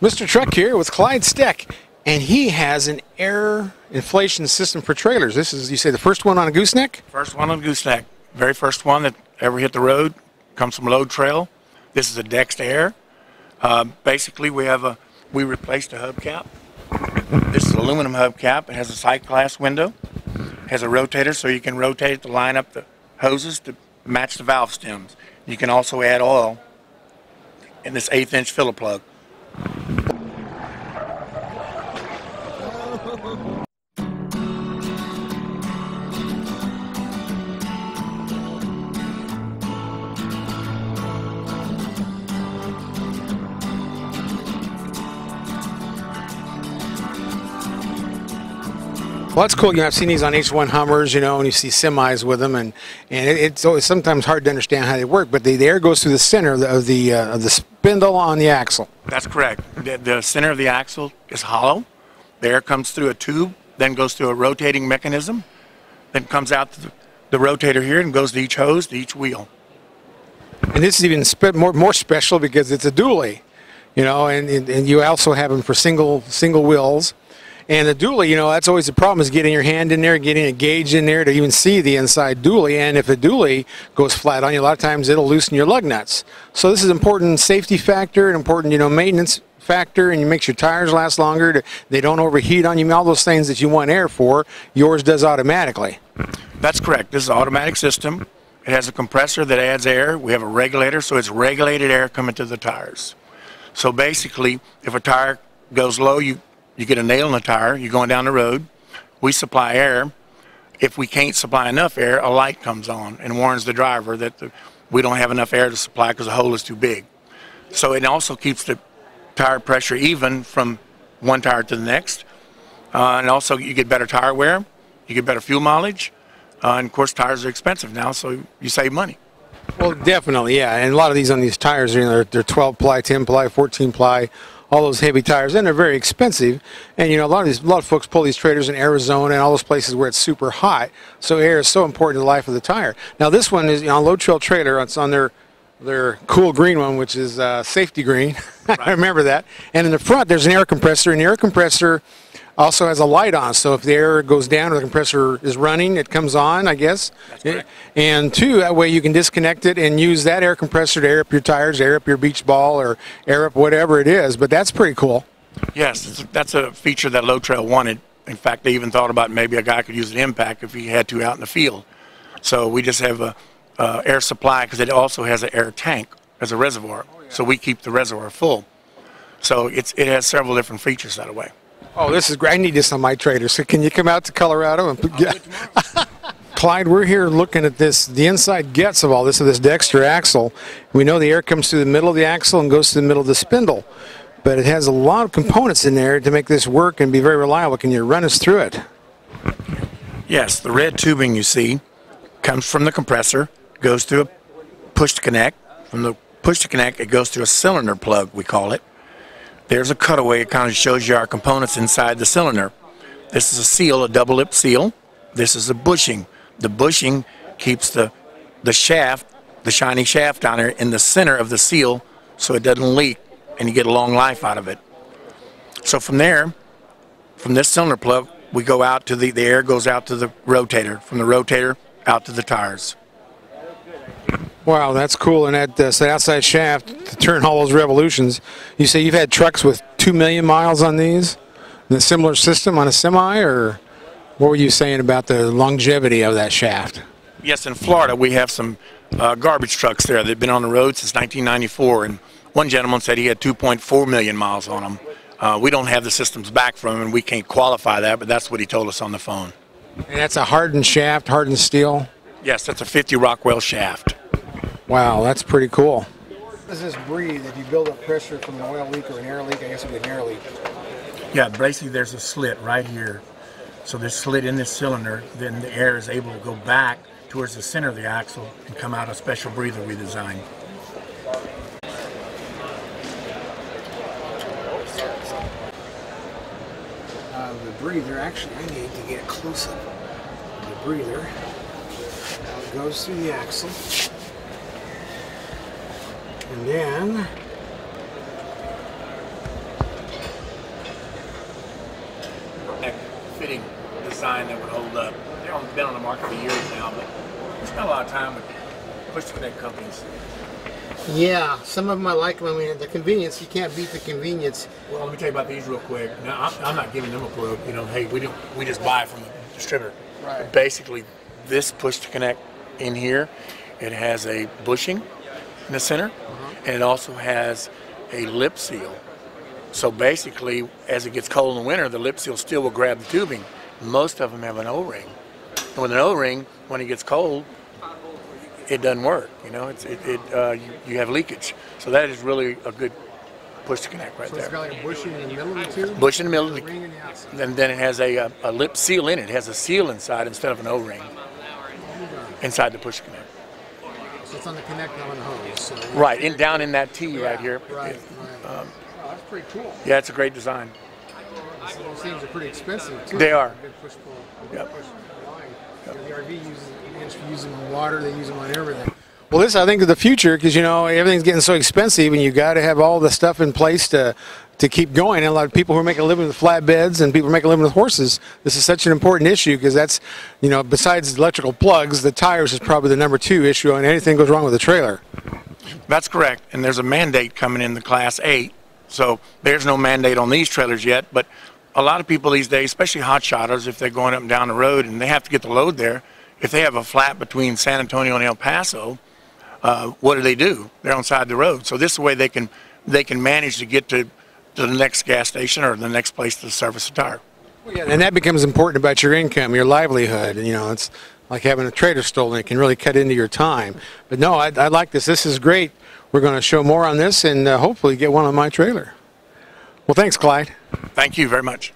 Mr. Truck here with Clyde Stech, and he has an air inflation system for trailers. This is, you say, the first one on a gooseneck? First one on a gooseneck. Very first one that ever hit the road. Comes from Load Trail. This is a Dexter. Uh, basically, we have a we replaced a hubcap. This is aluminum hubcap. It has a sight glass window. Has a rotator so you can rotate it to line up the hoses to match the valve stems. You can also add oil in this eighth inch filler plug. Well, that's cool. You know, I've seen these on H1 Hummers, you know, and you see semis with them, and, and it, it's always sometimes hard to understand how they work. But the, the air goes through the center of the of the, uh, of the spindle on the axle. That's correct. The, the center of the axle is hollow. The air comes through a tube, then goes through a rotating mechanism, then comes out the, the rotator here and goes to each hose, to each wheel. And this is even more more special because it's a dually, you know, and, and, and you also have them for single single wheels. And the dually, you know, that's always the problem is getting your hand in there, getting a gauge in there to even see the inside dually. And if a dually goes flat on you, a lot of times it'll loosen your lug nuts. So this is an important safety factor, an important, you know, maintenance factor, and it makes your tires last longer. To, they don't overheat on you. All those things that you want air for, yours does automatically. That's correct. This is an automatic system. It has a compressor that adds air. We have a regulator, so it's regulated air coming to the tires. So basically, if a tire goes low, you you get a nail in the tire, you're going down the road. We supply air. If we can't supply enough air, a light comes on and warns the driver that the, we don't have enough air to supply because the hole is too big. So it also keeps the tire pressure even from one tire to the next. Uh, and also, you get better tire wear, you get better fuel mileage. Uh, and of course, tires are expensive now, so you save money. Well, definitely, yeah. And a lot of these on these tires, you know, they're, they're 12 ply, 10 ply, 14 ply, all those heavy tires, and they're very expensive. And you know, a lot of these, a lot of folks pull these traders in Arizona and all those places where it's super hot. So air is so important to the life of the tire. Now, this one is you know, on Load Trail Trailer. It's on their their cool green one, which is uh, safety green. I remember that. And in the front, there's an air compressor, and the air compressor also has a light on. So if the air goes down or the compressor is running, it comes on, I guess. And two, that way you can disconnect it and use that air compressor to air up your tires, air up your beach ball, or air up whatever it is. But that's pretty cool. Yes, that's a feature that Load Trail wanted. In fact, they even thought about maybe a guy could use an impact if he had to out in the field. So we just have a uh, air supply because it also has an air tank as a reservoir. So we keep the reservoir full. So it's it has several different features that way. Oh, this is great. I need this on my trader. So can you come out to Colorado and get, Clyde, we're here looking at this, the inside guts of all this, of this Dexter axle. We know the air comes through the middle of the axle and goes to the middle of the spindle, but it has a lot of components in there to make this work and be very reliable. Can you run us through it? Yes, the red tubing you see comes from the compressor, goes through a push to connect. From the push to connect, it goes through a cylinder plug, we call it. There's a cutaway. It kind of shows you our components inside the cylinder. This is a seal, a double lip seal. This is a bushing. The bushing keeps the, the shaft, the shiny shaft down there in the center of the seal so it doesn't leak and you get a long life out of it. So from there, from this cylinder plug, we go out to the, the air goes out to the rotator. From the rotator, out to the tires. Wow, that's cool. And that, uh, that outside shaft to turn all those revolutions. You say you've had trucks with two million miles on these, the similar system on a semi, or what were you saying about the longevity of that shaft? Yes, in Florida, we have some uh, garbage trucks there that have been on the road since 1994. And one gentleman said he had 2.4 million miles on them. Uh, we don't have the systems back from him, and we can't qualify that, but that's what he told us on the phone. And that's a hardened shaft, hardened steel. Yes, that's a 50 Rockwell shaft. Wow, that's pretty cool. How does this breathe if you build up pressure from an oil leak or an air leak? I guess it would be an air leak. Yeah, basically there's a slit right here. So this slit in this cylinder, then the air is able to go back towards the center of the axle and come out a special breather we designed. Uh, the breather, actually, I need to get close up. The breather now it goes through the axle. And then fitting design that would hold up. They've been on the market for years now, but we spent a lot of time with push-to-connect companies. Yeah, some of them I like them. I mean, the convenience, you can't beat the convenience. Well, let me tell you about these real quick. Now, I'm, I'm not giving them a quote. You know, hey, we don't, we just buy from the distributor. Right. Basically, this push-to-connect in here, it has a bushing in the center, and it also has a lip seal. So basically, as it gets cold in the winter, the lip seal still will grab the tubing. Most of them have an O-ring. And with an O-ring, when it gets cold, it doesn't work. You know, it's it, it uh, you, you have leakage. So that is really a good push to connect right there. It's got like a bushing in the middle of the tube. Bush in the middle of the ring in the outside. and then it has a, a, a lip seal in it. It has a seal inside instead of an O-ring inside the push connect. So it's on the connect, not on the hose. So Right, in down in that T right here. Right. Right. Um, oh, that's pretty cool. yeah, it's a great design. Those things are pretty expensive too. They are. Good push pull. Yep. Push. You the RV uses used to use them in water. They use them on everything. Well, this I think is the future because you know everything's getting so expensive, and you got to have all the stuff in place to to keep going. And a lot of people who are making a living with flatbeds and people who making a living with horses, this is such an important issue because that's you know besides electrical plugs, the tires is probably the number two issue on anything goes wrong with a trailer. That's correct. And there's a mandate coming in the Class 8. So there's no mandate on these trailers yet. But a lot of people these days, especially hot shotters, if they're going up and down the road and they have to get the load there, if they have a flat between San Antonio and El Paso, uh, what do they do? They're on side of the road. So this way they can they can manage to get to, to the next gas station or the next place to service a tire. Yeah, and that becomes important about your income, your livelihood. You know, it's like having a trailer stolen; it can really cut into your time. But no, I, I like this. This is great. We're going to show more on this and uh, hopefully get one on my trailer. Well, thanks, Clyde. Thank you very much.